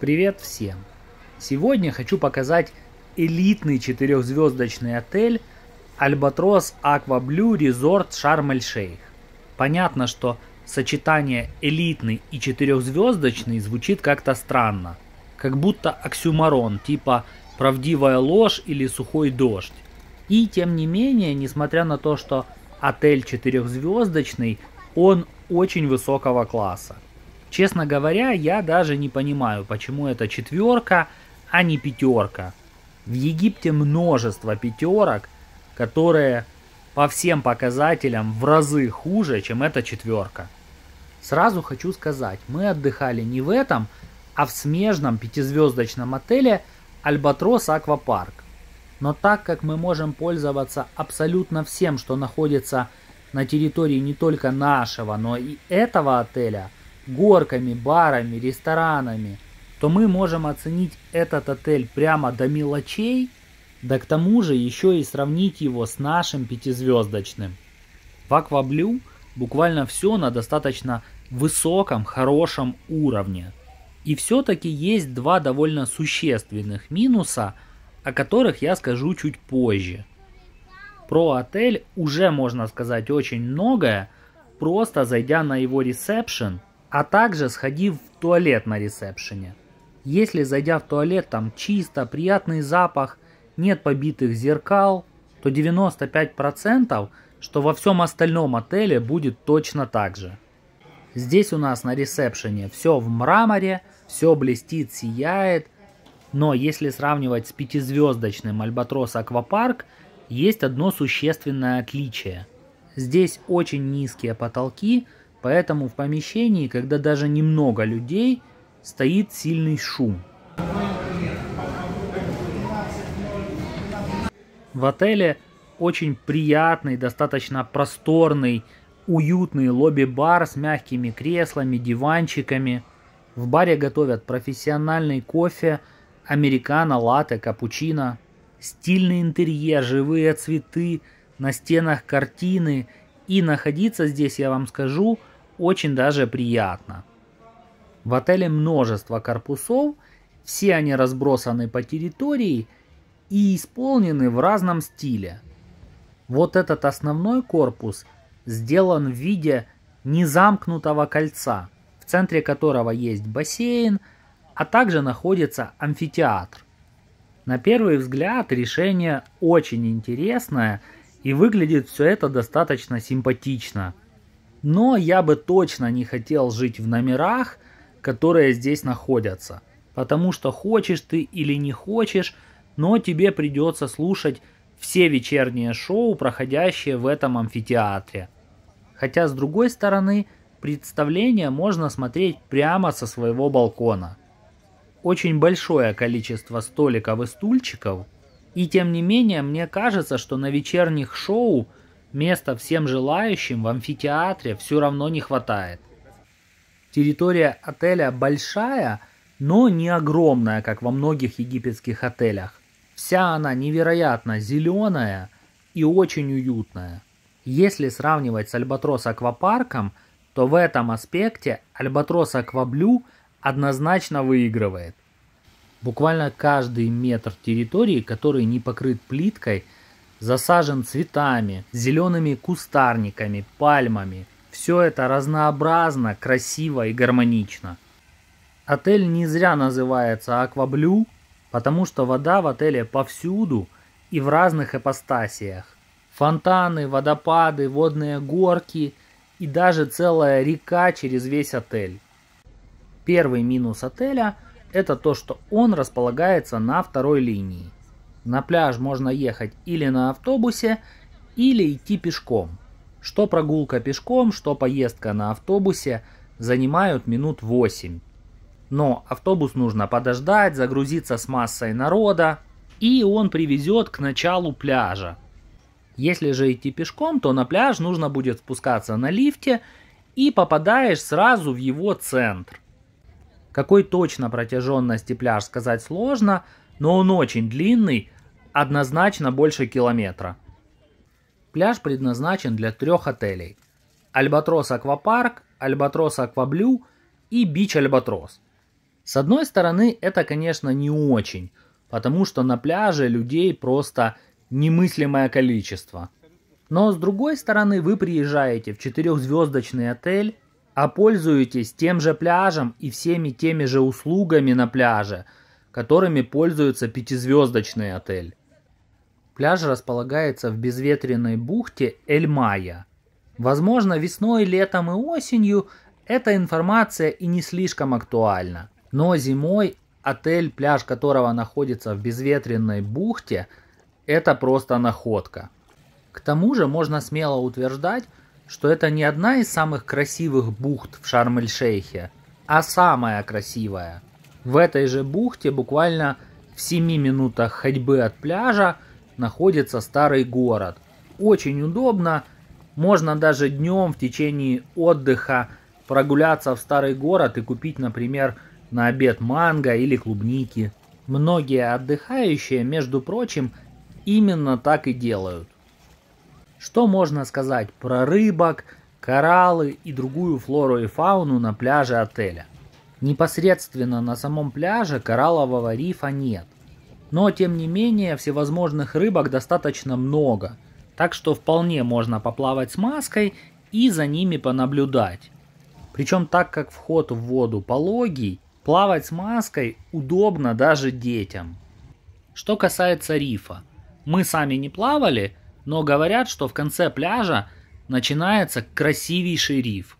Привет всем! Сегодня хочу показать элитный четырехзвездочный отель Альбатрос Аква Блю Резорт Шарм-эль-Шейх. Понятно, что сочетание элитный и четырехзвездочный звучит как-то странно. Как будто оксюмарон, типа правдивая ложь или сухой дождь. И тем не менее, несмотря на то, что отель четырехзвездочный, он очень высокого класса. Честно говоря, я даже не понимаю, почему это четверка, а не пятерка. В Египте множество пятерок, которые по всем показателям в разы хуже, чем эта четверка. Сразу хочу сказать, мы отдыхали не в этом, а в смежном пятизвездочном отеле Альбатрос Аквапарк. Но так как мы можем пользоваться абсолютно всем, что находится на территории не только нашего, но и этого отеля – горками, барами, ресторанами, то мы можем оценить этот отель прямо до мелочей, да к тому же еще и сравнить его с нашим пятизвездочным. В Акваблю буквально все на достаточно высоком, хорошем уровне. И все-таки есть два довольно существенных минуса, о которых я скажу чуть позже. Про отель уже можно сказать очень многое, просто зайдя на его ресепшн а также сходив в туалет на ресепшене. Если зайдя в туалет там чисто, приятный запах, нет побитых зеркал, то 95% что во всем остальном отеле будет точно так же. Здесь у нас на ресепшене все в мраморе, все блестит, сияет, но если сравнивать с пятизвездочным Альбатрос Аквапарк, есть одно существенное отличие. Здесь очень низкие потолки – Поэтому в помещении, когда даже немного людей, стоит сильный шум. В отеле очень приятный, достаточно просторный, уютный лобби-бар с мягкими креслами, диванчиками. В баре готовят профессиональный кофе, американо, латте, капучино. Стильный интерьер, живые цветы, на стенах картины. И находиться здесь, я вам скажу, – очень даже приятно. В отеле множество корпусов, все они разбросаны по территории и исполнены в разном стиле. Вот этот основной корпус сделан в виде незамкнутого кольца, в центре которого есть бассейн, а также находится амфитеатр. На первый взгляд решение очень интересное и выглядит все это достаточно симпатично – но я бы точно не хотел жить в номерах, которые здесь находятся. Потому что хочешь ты или не хочешь, но тебе придется слушать все вечерние шоу, проходящие в этом амфитеатре. Хотя с другой стороны, представление можно смотреть прямо со своего балкона. Очень большое количество столиков и стульчиков, и тем не менее мне кажется, что на вечерних шоу – Места всем желающим в амфитеатре все равно не хватает. Территория отеля большая, но не огромная, как во многих египетских отелях. Вся она невероятно зеленая и очень уютная. Если сравнивать с Альбатрос Аквапарком, то в этом аспекте Альбатрос Акваблю однозначно выигрывает. Буквально каждый метр территории, который не покрыт плиткой – засажен цветами, зелеными кустарниками, пальмами. Все это разнообразно, красиво и гармонично. Отель не зря называется Акваблю, потому что вода в отеле повсюду и в разных ипостасиях. Фонтаны, водопады, водные горки и даже целая река через весь отель. Первый минус отеля – это то, что он располагается на второй линии. На пляж можно ехать или на автобусе, или идти пешком. Что прогулка пешком, что поездка на автобусе занимают минут 8. Но автобус нужно подождать, загрузиться с массой народа, и он привезет к началу пляжа. Если же идти пешком, то на пляж нужно будет спускаться на лифте и попадаешь сразу в его центр. Какой точно протяженности пляж сказать сложно – но он очень длинный, однозначно больше километра. Пляж предназначен для трех отелей. Альбатрос Аквапарк, Альбатрос Акваблю и Бич Альбатрос. С одной стороны, это, конечно, не очень, потому что на пляже людей просто немыслимое количество. Но с другой стороны, вы приезжаете в четырехзвездочный отель, а пользуетесь тем же пляжем и всеми теми же услугами на пляже, которыми пользуется пятизвездочный отель. Пляж располагается в безветренной бухте Эль-Майя. Возможно, весной, летом и осенью эта информация и не слишком актуальна. Но зимой отель, пляж которого находится в безветренной бухте, это просто находка. К тому же можно смело утверждать, что это не одна из самых красивых бухт в Шарм-эль-Шейхе, а самая красивая. В этой же бухте буквально в 7 минутах ходьбы от пляжа находится старый город. Очень удобно, можно даже днем в течение отдыха прогуляться в старый город и купить, например, на обед манго или клубники. Многие отдыхающие, между прочим, именно так и делают. Что можно сказать про рыбок, кораллы и другую флору и фауну на пляже отеля? Непосредственно на самом пляже кораллового рифа нет. Но тем не менее всевозможных рыбок достаточно много, так что вполне можно поплавать с маской и за ними понаблюдать. Причем так как вход в воду пологий, плавать с маской удобно даже детям. Что касается рифа, мы сами не плавали, но говорят, что в конце пляжа начинается красивейший риф.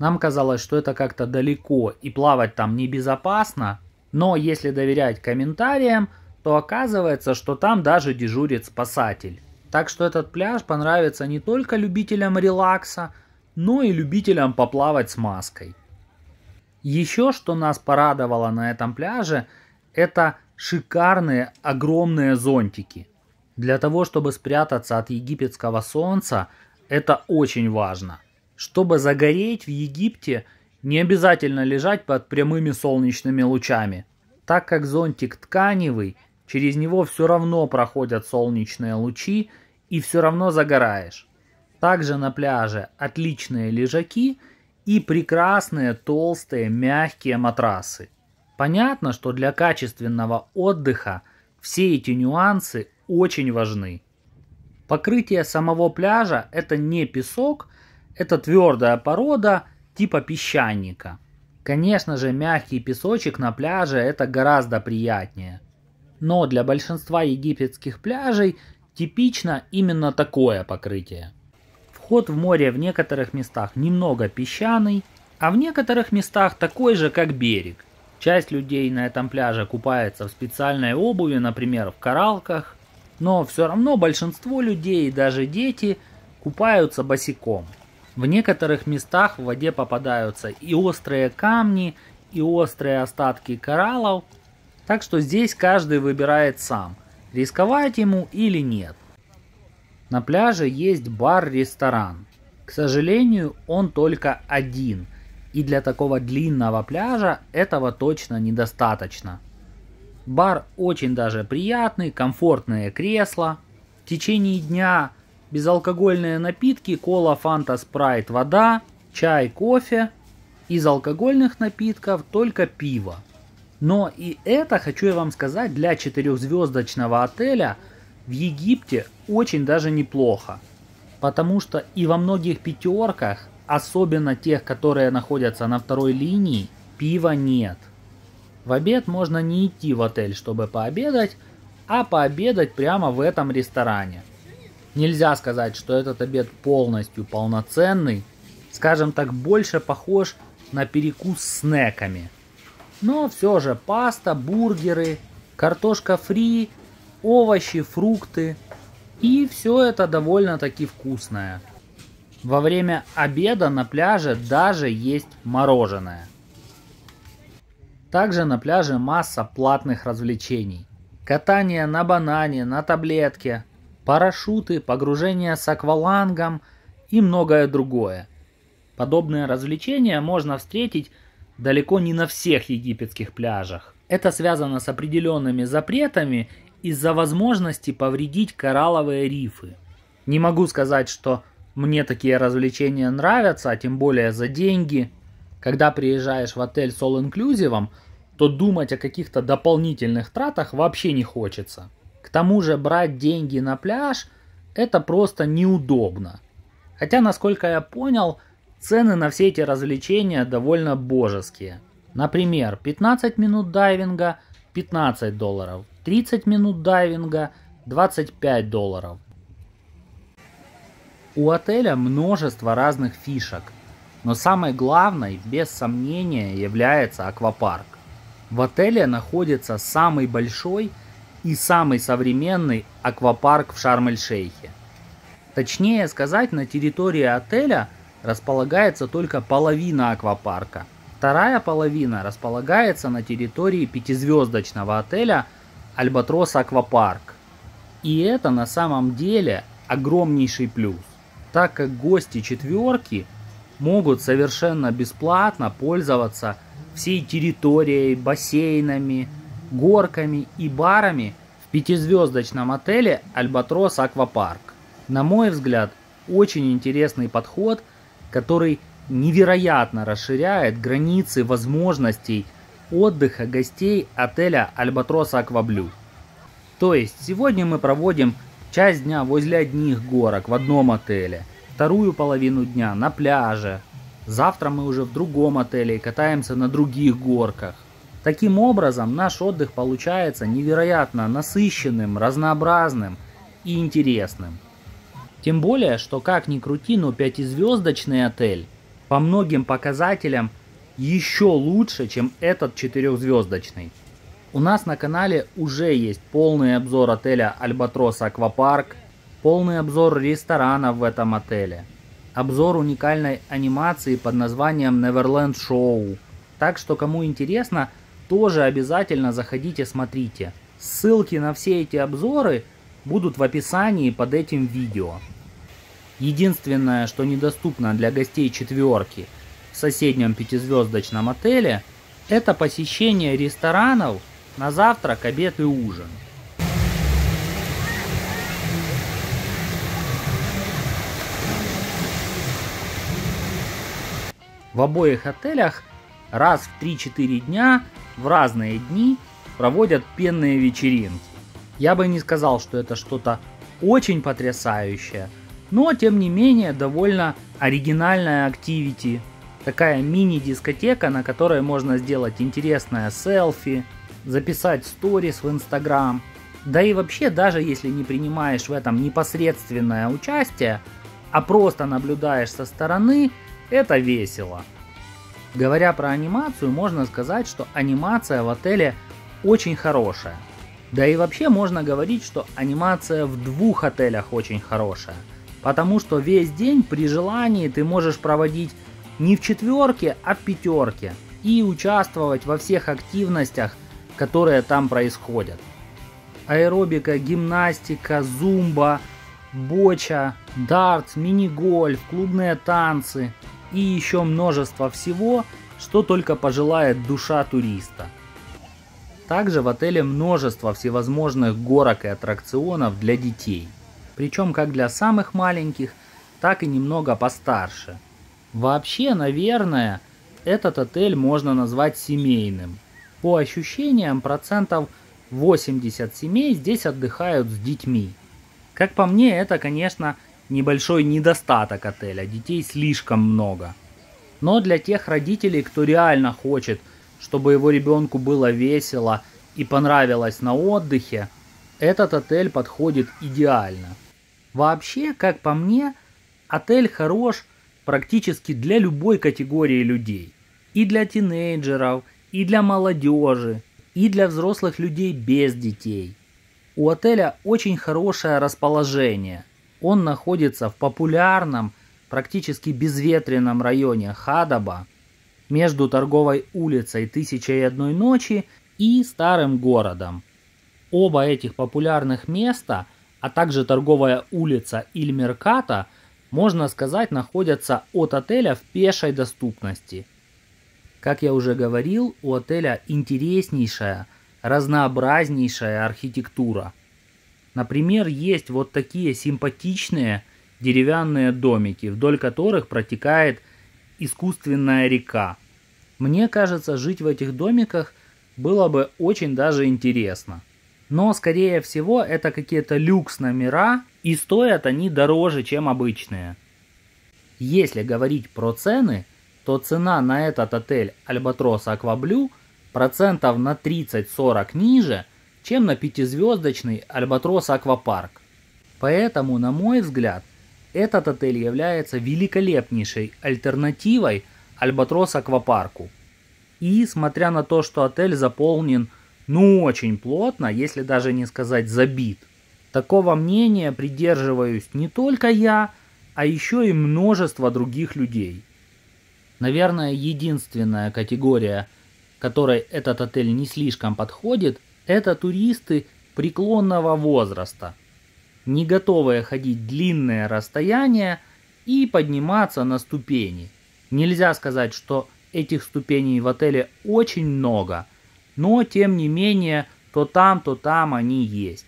Нам казалось, что это как-то далеко и плавать там небезопасно, но если доверять комментариям, то оказывается, что там даже дежурит спасатель. Так что этот пляж понравится не только любителям релакса, но и любителям поплавать с маской. Еще что нас порадовало на этом пляже, это шикарные огромные зонтики. Для того, чтобы спрятаться от египетского солнца, это очень важно. Чтобы загореть в Египте, не обязательно лежать под прямыми солнечными лучами. Так как зонтик тканевый, через него все равно проходят солнечные лучи и все равно загораешь. Также на пляже отличные лежаки и прекрасные толстые мягкие матрасы. Понятно, что для качественного отдыха все эти нюансы очень важны. Покрытие самого пляжа это не песок, это твердая порода типа песчаника. Конечно же, мягкий песочек на пляже это гораздо приятнее. Но для большинства египетских пляжей типично именно такое покрытие. Вход в море в некоторых местах немного песчаный, а в некоторых местах такой же, как берег. Часть людей на этом пляже купается в специальной обуви, например, в коралках, но все равно большинство людей, даже дети, купаются босиком. В некоторых местах в воде попадаются и острые камни, и острые остатки кораллов, так что здесь каждый выбирает сам, рисковать ему или нет. На пляже есть бар-ресторан. К сожалению, он только один, и для такого длинного пляжа этого точно недостаточно. Бар очень даже приятный, комфортные кресла. В течение дня безалкогольные напитки, кола, фанта, спрайт, вода, чай, кофе. Из алкогольных напитков только пиво. Но и это, хочу я вам сказать, для четырехзвездочного отеля в Египте очень даже неплохо. Потому что и во многих пятерках, особенно тех, которые находятся на второй линии, пива нет. В обед можно не идти в отель, чтобы пообедать, а пообедать прямо в этом ресторане. Нельзя сказать, что этот обед полностью полноценный, скажем так, больше похож на перекус с снеками. Но все же паста, бургеры, картошка фри, овощи, фрукты. И все это довольно-таки вкусное. Во время обеда на пляже даже есть мороженое. Также на пляже масса платных развлечений. Катание на банане, на таблетке, парашюты, погружение с аквалангом и многое другое. Подобные развлечения можно встретить далеко не на всех египетских пляжах. Это связано с определенными запретами из-за возможности повредить коралловые рифы. Не могу сказать, что мне такие развлечения нравятся, а тем более за деньги – когда приезжаешь в отель с all inclusive, то думать о каких-то дополнительных тратах вообще не хочется. К тому же брать деньги на пляж – это просто неудобно. Хотя, насколько я понял, цены на все эти развлечения довольно божеские. Например, 15 минут дайвинга – 15 долларов, 30 минут дайвинга – 25 долларов. У отеля множество разных фишек, но самой главной, без сомнения, является аквапарк. В отеле находится самый большой и самый современный аквапарк в Шарм-эль-Шейхе. Точнее сказать, на территории отеля располагается только половина аквапарка. Вторая половина располагается на территории пятизвездочного отеля Альбатрос Аквапарк. И это на самом деле огромнейший плюс, так как гости четверки могут совершенно бесплатно пользоваться всей территорией, бассейнами, горками и барами в пятизвездочном отеле Альбатрос Аквапарк. На мой взгляд, очень интересный подход, который невероятно расширяет границы возможностей отдыха гостей отеля Альбатрос Акваблю. То есть сегодня мы проводим часть дня возле одних горок в одном отеле, вторую половину дня на пляже, Завтра мы уже в другом отеле и катаемся на других горках. Таким образом, наш отдых получается невероятно насыщенным, разнообразным и интересным. Тем более, что как ни крути, но пятизвездочный отель по многим показателям еще лучше, чем этот четырехзвездочный. У нас на канале уже есть полный обзор отеля Альбатрос Аквапарк, полный обзор ресторанов в этом отеле – обзор уникальной анимации под названием Neverland Show. Так что кому интересно, тоже обязательно заходите, смотрите. Ссылки на все эти обзоры будут в описании под этим видео. Единственное, что недоступно для гостей четверки в соседнем пятизвездочном отеле, это посещение ресторанов на завтрак, обед и ужин. В обоих отелях раз в 3-4 дня в разные дни проводят пенные вечеринки. Я бы не сказал, что это что-то очень потрясающее, но тем не менее довольно оригинальная активити. Такая мини-дискотека, на которой можно сделать интересное селфи, записать сторис в Инстаграм. Да и вообще, даже если не принимаешь в этом непосредственное участие, а просто наблюдаешь со стороны, это весело. Говоря про анимацию, можно сказать, что анимация в отеле очень хорошая. Да и вообще можно говорить, что анимация в двух отелях очень хорошая. Потому что весь день при желании ты можешь проводить не в четверке, а в пятерке. И участвовать во всех активностях, которые там происходят. Аэробика, гимнастика, зумба, боча, дартс, мини-гольф, клубные танцы, и еще множество всего, что только пожелает душа туриста. Также в отеле множество всевозможных горок и аттракционов для детей, причем как для самых маленьких, так и немного постарше. Вообще, наверное, этот отель можно назвать семейным. По ощущениям, процентов 80 семей здесь отдыхают с детьми. Как по мне, это, конечно, небольшой недостаток отеля, детей слишком много. Но для тех родителей, кто реально хочет, чтобы его ребенку было весело и понравилось на отдыхе, этот отель подходит идеально. Вообще, как по мне, отель хорош практически для любой категории людей. И для тинейджеров, и для молодежи, и для взрослых людей без детей. У отеля очень хорошее расположение – он находится в популярном, практически безветренном районе Хадаба, между торговой улицей Тысяча и одной ночи и старым городом. Оба этих популярных места, а также торговая улица Ильмерката, можно сказать, находятся от отеля в пешей доступности. Как я уже говорил, у отеля интереснейшая, разнообразнейшая архитектура – Например, есть вот такие симпатичные деревянные домики, вдоль которых протекает искусственная река. Мне кажется, жить в этих домиках было бы очень даже интересно. Но, скорее всего, это какие-то люкс номера, и стоят они дороже, чем обычные. Если говорить про цены, то цена на этот отель Альбатрос Акваблю процентов на 30-40 ниже, чем на пятизвездочный Альбатрос Аквапарк. Поэтому, на мой взгляд, этот отель является великолепнейшей альтернативой Альбатрос Аквапарку. И, смотря на то, что отель заполнен ну очень плотно, если даже не сказать забит, такого мнения придерживаюсь не только я, а еще и множество других людей. Наверное, единственная категория, которой этот отель не слишком подходит, это туристы преклонного возраста, не готовые ходить длинные расстояния и подниматься на ступени. Нельзя сказать, что этих ступеней в отеле очень много, но тем не менее то там, то там они есть.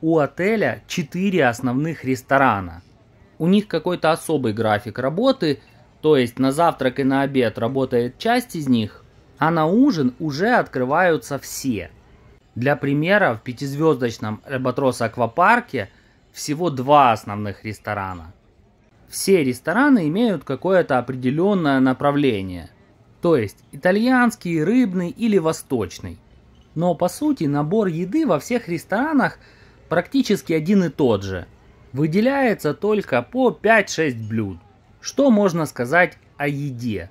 У отеля 4 основных ресторана. У них какой-то особый график работы, то есть на завтрак и на обед работает часть из них, а на ужин уже открываются все. Для примера, в пятизвездочном Альбатрос Аквапарке всего два основных ресторана. Все рестораны имеют какое-то определенное направление, то есть итальянский, рыбный или восточный. Но по сути набор еды во всех ресторанах практически один и тот же. Выделяется только по 5-6 блюд. Что можно сказать о еде?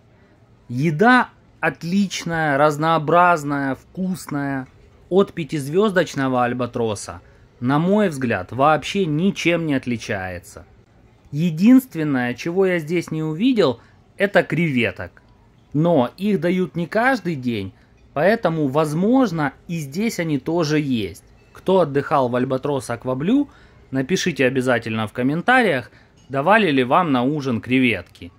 Еда отличная, разнообразная, вкусная. От пятизвездочного альбатроса, на мой взгляд, вообще ничем не отличается. Единственное, чего я здесь не увидел, это креветок. Но их дают не каждый день, поэтому, возможно, и здесь они тоже есть. Кто отдыхал в Альбатрос Акваблю, напишите обязательно в комментариях, давали ли вам на ужин креветки.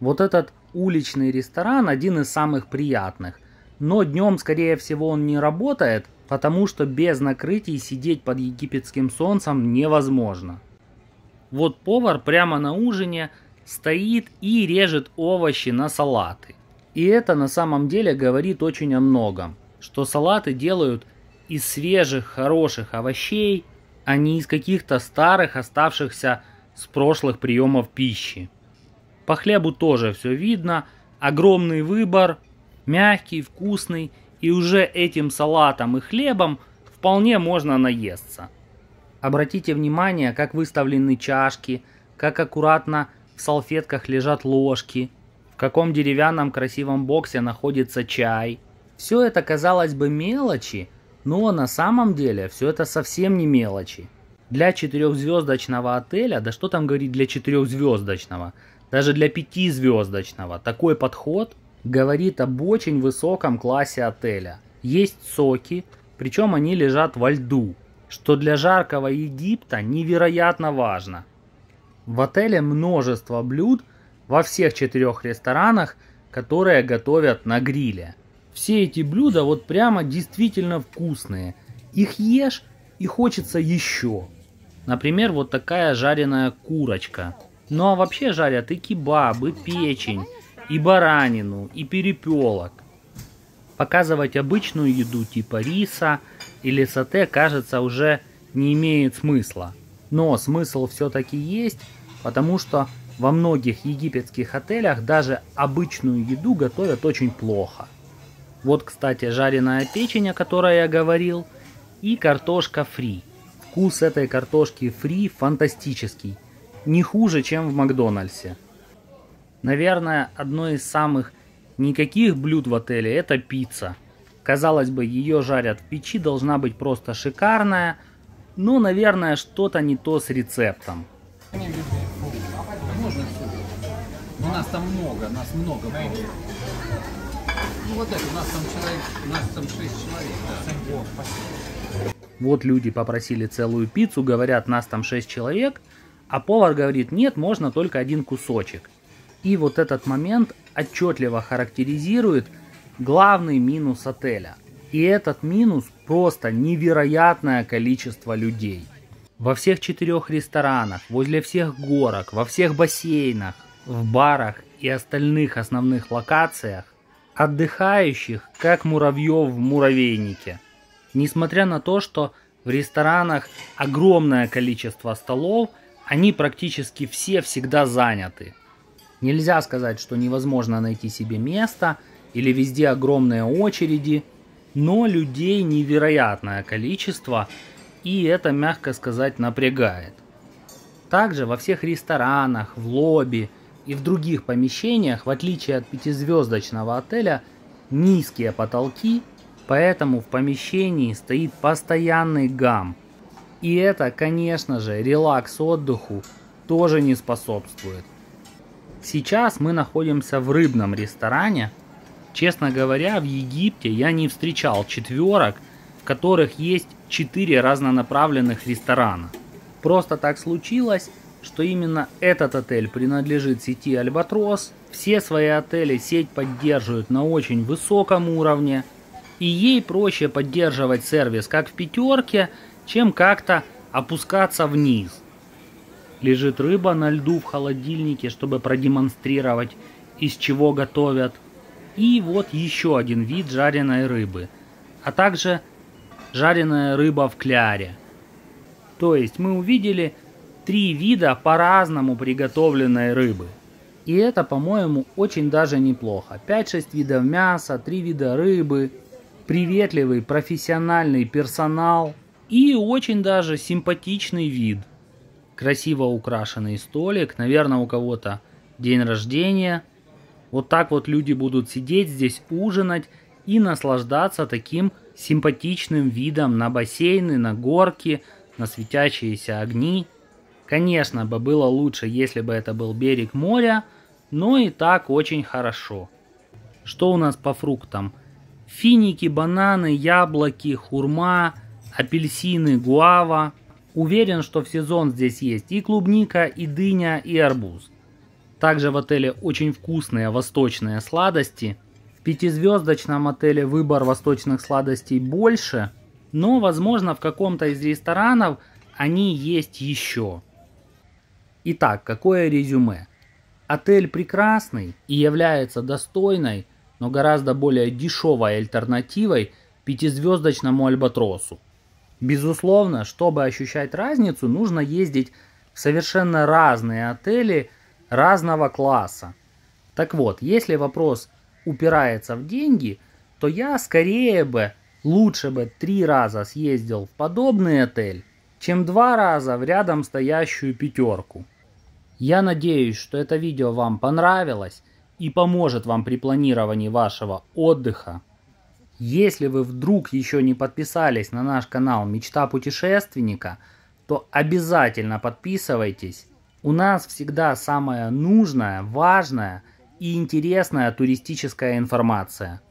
Вот этот уличный ресторан один из самых приятных. Но днем, скорее всего, он не работает, потому что без накрытий сидеть под египетским солнцем невозможно. Вот повар прямо на ужине стоит и режет овощи на салаты. И это на самом деле говорит очень о многом, что салаты делают из свежих, хороших овощей, а не из каких-то старых, оставшихся с прошлых приемов пищи. По хлебу тоже все видно, огромный выбор, мягкий, вкусный, и уже этим салатом и хлебом вполне можно наесться. Обратите внимание, как выставлены чашки, как аккуратно в салфетках лежат ложки, в каком деревянном красивом боксе находится чай. Все это казалось бы мелочи, но на самом деле все это совсем не мелочи. Для четырехзвездочного отеля, да что там говорить для четырехзвездочного, даже для пятизвездочного, такой подход говорит об очень высоком классе отеля. Есть соки, причем они лежат во льду, что для жаркого Египта невероятно важно. В отеле множество блюд во всех четырех ресторанах, которые готовят на гриле. Все эти блюда вот прямо действительно вкусные. Их ешь и хочется еще. Например, вот такая жареная курочка. Ну а вообще жарят и кебаб, и печень, и баранину, и перепелок. Показывать обычную еду типа риса или сате кажется уже не имеет смысла. Но смысл все-таки есть, потому что во многих египетских отелях даже обычную еду готовят очень плохо. Вот, кстати, жареная печень, о которой я говорил, и картошка фри. Вкус этой картошки фри фантастический. Не хуже, чем в Макдональдсе. Наверное, одно из самых никаких блюд в отеле это пицца. Казалось бы, ее жарят в печи, должна быть просто шикарная, но, наверное, что-то не то с рецептом. У нас там много, нас много было. Ну вот это, у нас там человек, у нас там 6 человек. Да. Вот люди попросили целую пиццу, говорят, нас там 6 человек, а повар говорит, нет, можно только один кусочек. И вот этот момент отчетливо характеризирует главный минус отеля. И этот минус просто невероятное количество людей. Во всех четырех ресторанах, возле всех горок, во всех бассейнах, в барах и остальных основных локациях отдыхающих, как муравьев в муравейнике. Несмотря на то, что в ресторанах огромное количество столов, они практически все всегда заняты. Нельзя сказать, что невозможно найти себе место или везде огромные очереди, но людей невероятное количество, и это, мягко сказать, напрягает. Также во всех ресторанах, в лобби и в других помещениях, в отличие от пятизвездочного отеля, низкие потолки, поэтому в помещении стоит постоянный гам. И это, конечно же, релакс отдыху тоже не способствует. Сейчас мы находимся в рыбном ресторане. Честно говоря, в Египте я не встречал четверок, в которых есть четыре разнонаправленных ресторана. Просто так случилось, что именно этот отель принадлежит сети Альбатрос. Все свои отели сеть поддерживает на очень высоком уровне. И ей проще поддерживать сервис как в пятерке, чем как-то опускаться вниз. Лежит рыба на льду в холодильнике, чтобы продемонстрировать, из чего готовят. И вот еще один вид жареной рыбы. А также жареная рыба в кляре. То есть мы увидели три вида по-разному приготовленной рыбы. И это, по-моему, очень даже неплохо. 5-6 видов мяса, 3 вида рыбы, приветливый профессиональный персонал и очень даже симпатичный вид – красиво украшенный столик, наверное, у кого-то день рождения. Вот так вот люди будут сидеть здесь, ужинать и наслаждаться таким симпатичным видом на бассейны, на горки, на светящиеся огни. Конечно бы было лучше, если бы это был берег моря, но и так очень хорошо. Что у нас по фруктам? Финики, бананы, яблоки, хурма, апельсины, гуава – Уверен, что в сезон здесь есть и клубника, и дыня, и арбуз. Также в отеле очень вкусные восточные сладости. В пятизвездочном отеле выбор восточных сладостей больше, но, возможно, в каком-то из ресторанов они есть еще. Итак, какое резюме? Отель прекрасный и является достойной, но гораздо более дешевой альтернативой пятизвездочному Альбатросу. Безусловно, чтобы ощущать разницу, нужно ездить в совершенно разные отели разного класса. Так вот, если вопрос упирается в деньги, то я скорее бы, лучше бы три раза съездил в подобный отель, чем два раза в рядом стоящую пятерку. Я надеюсь, что это видео вам понравилось и поможет вам при планировании вашего отдыха. Если вы вдруг еще не подписались на наш канал Мечта путешественника, то обязательно подписывайтесь. У нас всегда самая нужная, важная и интересная туристическая информация.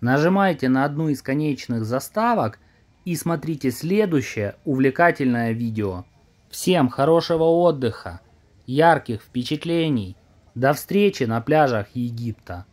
Нажимайте на одну из конечных заставок и смотрите следующее увлекательное видео. Всем хорошего отдыха, ярких впечатлений. До встречи на пляжах Египта.